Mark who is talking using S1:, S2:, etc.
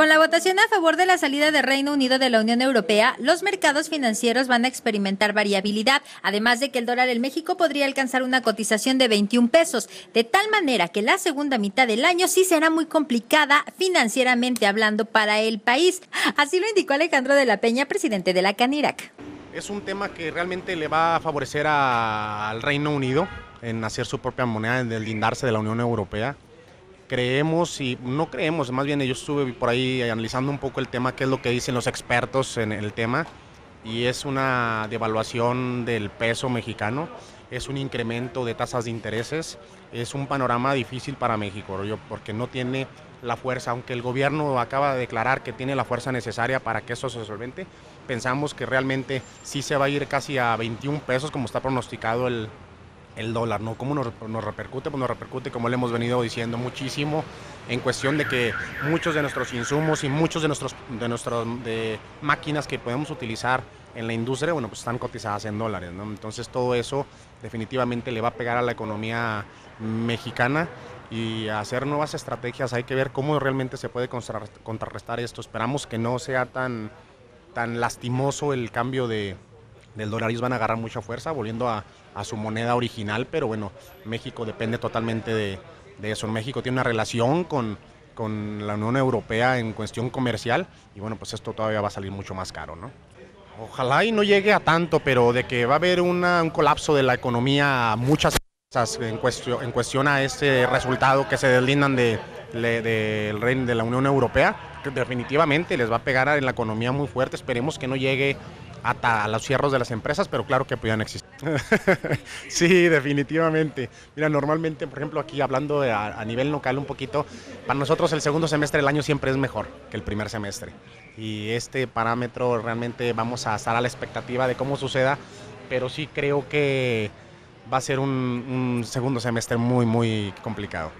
S1: Con la votación a favor de la salida del Reino Unido de la Unión Europea, los mercados financieros van a experimentar variabilidad, además de que el dólar en México podría alcanzar una cotización de 21 pesos, de tal manera que la segunda mitad del año sí será muy complicada financieramente hablando para el país. Así lo indicó Alejandro de la Peña, presidente de la CANIRAC.
S2: Es un tema que realmente le va a favorecer al Reino Unido en hacer su propia moneda, en deslindarse de la Unión Europea creemos y no creemos, más bien yo estuve por ahí analizando un poco el tema, qué es lo que dicen los expertos en el tema, y es una devaluación del peso mexicano, es un incremento de tasas de intereses, es un panorama difícil para México, porque no tiene la fuerza, aunque el gobierno acaba de declarar que tiene la fuerza necesaria para que eso se solvente, pensamos que realmente sí se va a ir casi a 21 pesos como está pronosticado el, el dólar, ¿no? ¿Cómo nos, repercute? Pues nos repercute, como le hemos venido diciendo, muchísimo en cuestión de que muchos de nuestros insumos y muchos de nuestros de nuestras máquinas que podemos utilizar en la industria, bueno, pues están cotizadas en dólares, ¿no? Entonces todo eso definitivamente le va a pegar a la economía mexicana y hacer nuevas estrategias. Hay que ver cómo realmente se puede contrarrestar esto. Esperamos que no sea tan, tan lastimoso el cambio de, del dólar. Ellos van a agarrar mucha fuerza, volviendo a, a su moneda original, pero bueno, México depende totalmente de, de eso. México tiene una relación con, con la Unión Europea en cuestión comercial y bueno, pues esto todavía va a salir mucho más caro, ¿no? Ojalá y no llegue a tanto, pero de que va a haber una, un colapso de la economía, muchas cosas en cuestión, en cuestión a ese resultado que se deslindan del de, de, de la Unión Europea, que definitivamente les va a pegar en la economía muy fuerte. Esperemos que no llegue hasta a los cierros de las empresas, pero claro que puedan existir. sí, definitivamente. Mira, normalmente, por ejemplo, aquí hablando a, nivel local un poquito, para nosotros el segundo semestre del año siempre es mejor que el primer semestre. Y este parámetro realmente vamos a estar a la expectativa de cómo suceda, pero sí creo que va a ser un segundo semestre muy, muy complicado.